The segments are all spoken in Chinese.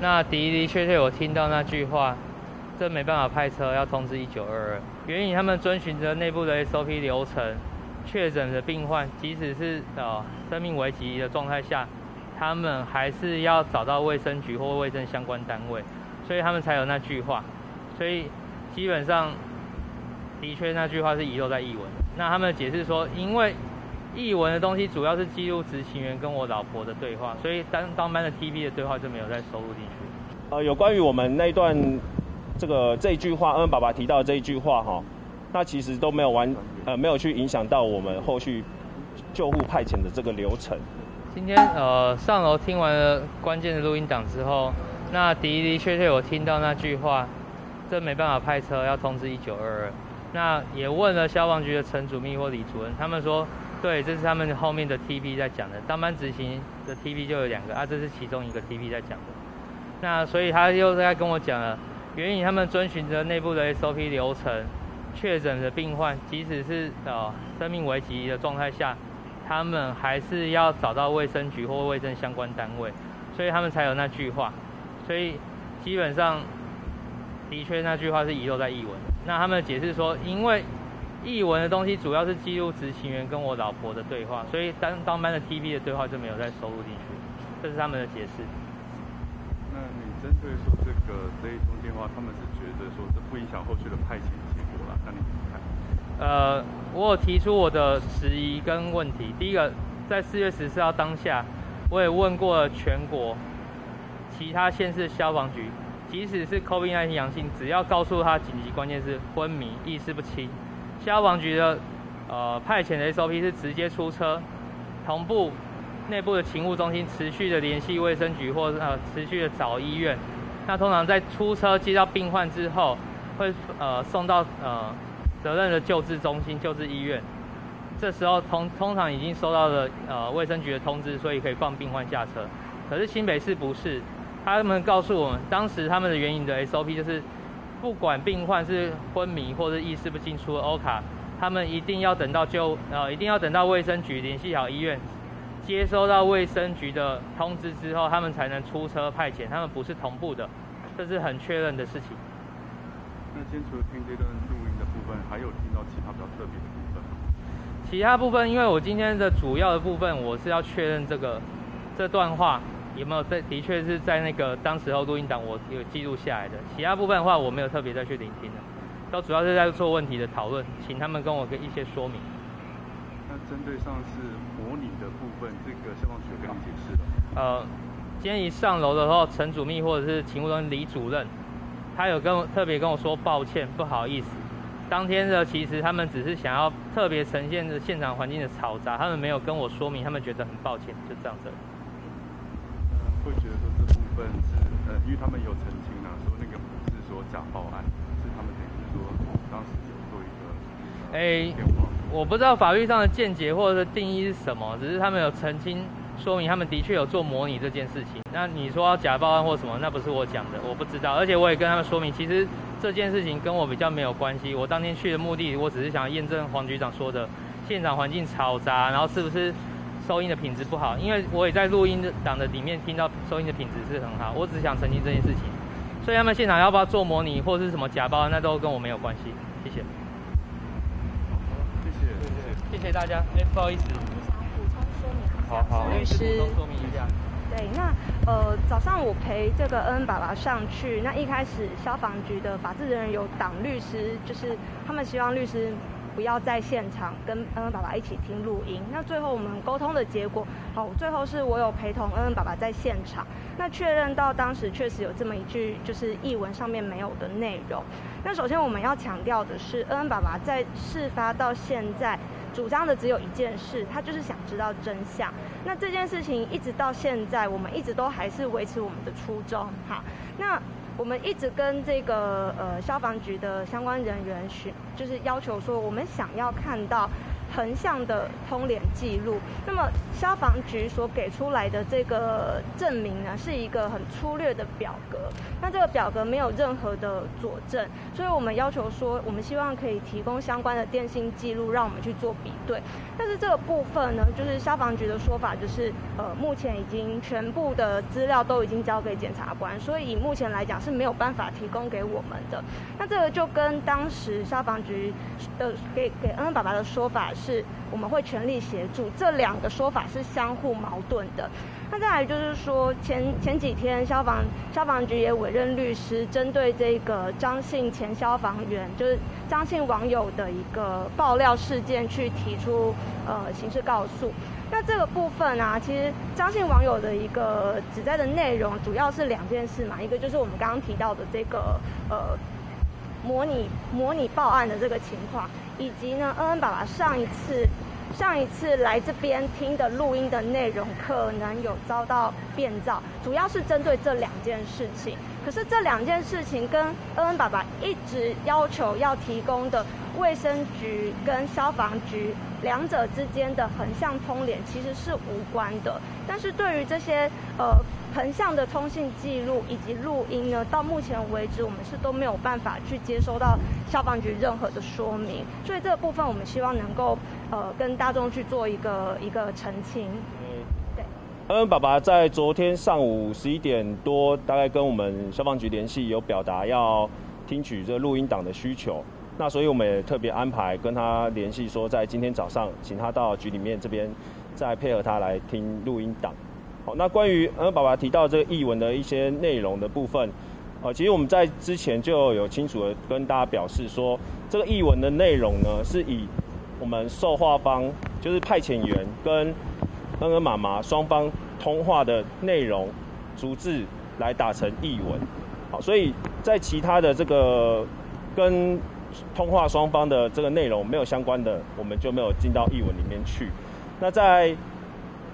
那的的确确我听到那句话，这没办法派车，要通知一九二二。原因他们遵循着内部的 SOP 流程，确诊的病患，即使是呃生命危急的状态下，他们还是要找到卫生局或卫生相关单位，所以他们才有那句话。所以基本上的确那句话是遗漏在译文。那他们解释说，因为译文的东西主要是记录执行员跟我老婆的对话，所以当当班的 TV 的对话就没有再收录进去。呃，有关于我们那段这个这一句话，恩爸爸提到的这一句话哈，那其实都没有完呃没有去影响到我们后续救护派遣的这个流程。今天呃上楼听完了关键的录音档之后，那的的确确我听到那句话，这没办法派车，要通知一九二二。那也问了消防局的陈主秘或李主任，他们说。对，这是他们后面的 TP 在讲的，当班执行的 TP 就有两个啊，这是其中一个 TP 在讲的。那所以他又在跟我讲了，原因他们遵循着内部的 SOP 流程，确诊的病患，即使是呃生命危急的状态下，他们还是要找到卫生局或卫生相关单位，所以他们才有那句话。所以基本上的确那句话是遗漏在译文。那他们解释说，因为。译文的东西主要是记录执行员跟我老婆的对话，所以当当班的 TV 的对话就没有再收录进去，这是他们的解释。那你针对说这个这一通电话，他们是觉得说这不影响后续的派遣结果了，那你怎么看？呃，我有提出我的质疑跟问题。第一个，在四月十四号当下，我也问过了全国其他县市消防局，即使是 COVID-19 阳性，只要告诉他紧急关键是昏迷、意识不清。消防局的呃派遣的 SOP 是直接出车，同步内部的勤务中心持续的联系卫生局或呃持续的找医院。那通常在出车接到病患之后，会呃送到呃责任的救治中心、救治医院。这时候通通常已经收到了呃卫生局的通知，所以可以放病患下车。可是新北市不是，他们告诉我们，当时他们的原因的 SOP 就是。不管病患是昏迷或者意识不清出欧卡，他们一定要等到就呃一定要等到卫生局联系好医院，接收到卫生局的通知之后，他们才能出车派遣。他们不是同步的，这是很确认的事情。那今天除了听这段录音的部分，还有听到其他比较特别的部分吗？其他部分，因为我今天的主要的部分，我是要确认这个这段话。有没有在？的确是在那个当时候录音档，我有记录下来的。其他部分的话，我没有特别再去聆听的，都主要是在做问题的讨论，请他们跟我跟一些说明。那针对上次模拟的部分，这个消防局有跟你解释了？呃，今天一上楼的时候，陈主秘或者是勤务中心李主任，他有跟我特别跟我说抱歉，不好意思。当天的其实他们只是想要特别呈现的现场环境的嘈杂，他们没有跟我说明，他们觉得很抱歉，就这样子。会觉得说这部分是呃，因为他们有澄清啊，说那个不是说假报案，是他们等于说当时有做一个哎，我不知道法律上的见解或者是定义是什么，只是他们有澄清说明，他们的确有做模拟这件事情。那你说假报案或什么，那不是我讲的，我不知道。而且我也跟他们说明，其实这件事情跟我比较没有关系。我当天去的目的，我只是想验证黄局长说的现场环境嘈杂，然后是不是。收音的品质不好，因为我也在录音档的里面听到收音的品质是很好。我只想澄清这件事情，所以他们现场要不要做模拟或者是什么假包，那都跟我没有关系。谢谢。谢谢谢谢谢谢大家。哎，不好意思，我想补充说明。好好，律师说明一下。对，那呃早上我陪这个恩爸爸上去，那一开始消防局的法制人员有党律师，就是他们希望律师。不要在现场跟恩恩爸爸一起听录音。那最后我们沟通的结果，好，最后是我有陪同恩恩爸爸在现场，那确认到当时确实有这么一句，就是译文上面没有的内容。那首先我们要强调的是，恩恩爸爸在事发到现在主张的只有一件事，他就是想知道真相。那这件事情一直到现在，我们一直都还是维持我们的初衷。好，那。我们一直跟这个呃消防局的相关人员询，就是要求说，我们想要看到横向的通联记录。那么消防局所给出来的这个证明呢，是一个很粗略的表格。那这个表格没有任何的佐证，所以我们要求说，我们希望可以提供相关的电信记录，让我们去做比对。但是这个部分呢，就是消防局的说法，就是呃，目前已经全部的资料都已经交给检察官，所以以目前来讲是没有办法提供给我们的。那这个就跟当时消防局的给给恩恩爸爸的说法是，我们会全力协助，这两个说法是相互矛盾的。那再来就是说，前前几天消防消防局也委任律师，针对这个张姓前消防员，就是张姓网友的一个爆料事件，去提出呃刑事告诉。那这个部分啊，其实张姓网友的一个指在的内容，主要是两件事嘛，一个就是我们刚刚提到的这个呃模拟模拟报案的这个情况，以及呢恩恩爸爸上一次。上一次来这边听的录音的内容可能有遭到变造，主要是针对这两件事情。可是这两件事情跟恩恩爸爸一直要求要提供的卫生局跟消防局两者之间的横向通联其实是无关的。但是对于这些呃。横向的通信记录以及录音呢，到目前为止我们是都没有办法去接收到消防局任何的说明，所以这个部分我们希望能够呃跟大众去做一个一个澄清。嗯，对。恩恩爸爸在昨天上午十一点多，大概跟我们消防局联系，有表达要听取这录音档的需求，那所以我们也特别安排跟他联系，说在今天早上请他到局里面这边，再配合他来听录音档。好，那关于恩爸爸提到这个译文的一些内容的部分，呃，其实我们在之前就有清楚的跟大家表示说，这个译文的内容呢，是以我们受话方，就是派遣员跟恩恩妈妈双方通话的内容逐字来打成译文。好，所以在其他的这个跟通话双方的这个内容没有相关的，我们就没有进到译文里面去。那在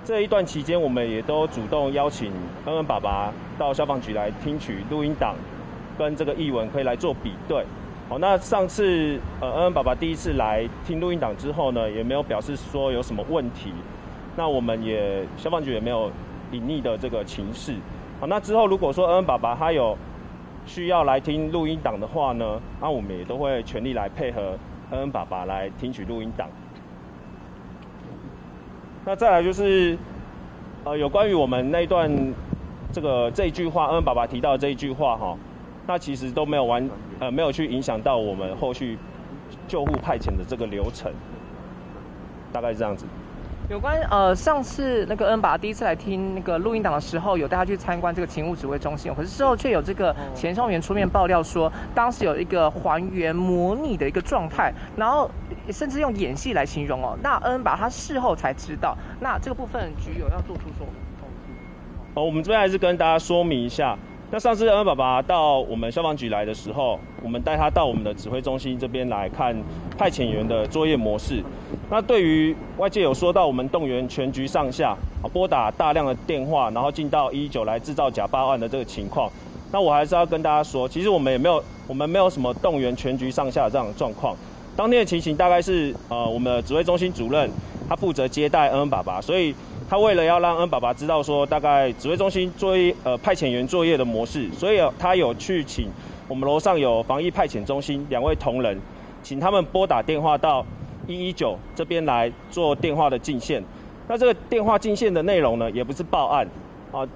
这一段期间，我们也都主动邀请恩恩爸爸到消防局来听取录音档，跟这个译文可以来做比对。好，那上次呃恩恩爸爸第一次来听录音档之后呢，也没有表示说有什么问题。那我们也消防局也没有隐匿的这个情势。好，那之后如果说恩恩爸爸他有需要来听录音档的话呢，那我们也都会全力来配合恩恩爸爸来听取录音档。那再来就是，呃，有关于我们那一段这个这一句话，恩爸爸提到这一句话哈，那其实都没有完，呃，没有去影响到我们后续救护派遣的这个流程，大概是这样子。有关呃，上次那个恩爸第一次来听那个录音档的时候，有带他去参观这个勤务指挥中心，可是之后却有这个前消防员出面爆料说，当时有一个还原模拟的一个状态，然后甚至用演戏来形容哦。那恩爸他事后才知道，那这个部分局有要做出说。哦，我们这边还是跟大家说明一下。那上次恩恩爸爸到我们消防局来的时候，我们带他到我们的指挥中心这边来看派遣员的作业模式。那对于外界有说到我们动员全局上下啊拨打大量的电话，然后进到一一九来制造假报案的这个情况，那我还是要跟大家说，其实我们也没有我们没有什么动员全局上下这样的状况。当天的情形大概是呃我们的指挥中心主任他负责接待恩恩爸爸，所以。他为了要让恩爸爸知道说大概指挥中心作业呃派遣员作业的模式，所以他有去请我们楼上有防疫派遣中心两位同仁，请他们拨打电话到一一九这边来做电话的进线。那这个电话进线的内容呢，也不是报案啊，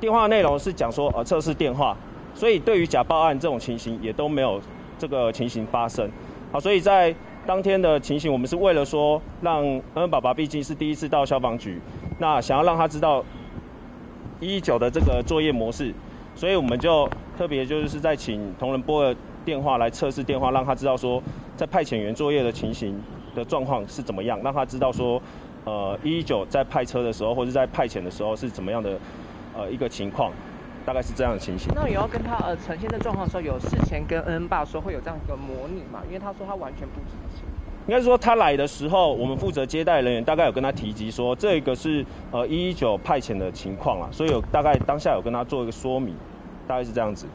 电话内容是讲说呃测试电话，所以对于假报案这种情形也都没有这个情形发生。好，所以在当天的情形，我们是为了说让恩爸爸毕竟是第一次到消防局。那想要让他知道一一九的这个作业模式，所以我们就特别就是在请同仁拨了电话来测试电话，让他知道说在派遣员作业的情形的状况是怎么样，让他知道说呃一一九在派车的时候或者在派遣的时候是怎么样的呃一个情况，大概是这样的情形。那也要跟他呃呈现这状况的时候，有事前跟恩恩爸说会有这样一个模拟嘛？因为他说他完全不知情。应该是说他来的时候，我们负责接待人员大概有跟他提及说，这个是呃一一九派遣的情况啊，所以有大概当下有跟他做一个说明，大概是这样子。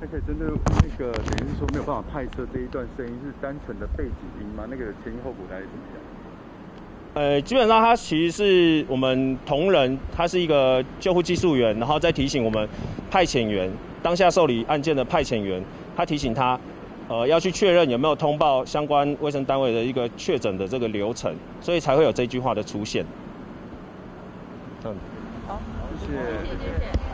那可以针对那个等于是说没有办法拍摄这一段声音是单纯的背景音吗？那个前因后果大概怎么样？呃，基本上他其实是我们同仁，他是一个救护技术员，然后再提醒我们派遣员当下受理案件的派遣员，他提醒他，呃，要去确认有没有通报相关卫生单位的一个确诊的这个流程，所以才会有这句话的出现。嗯，好，谢谢，谢谢。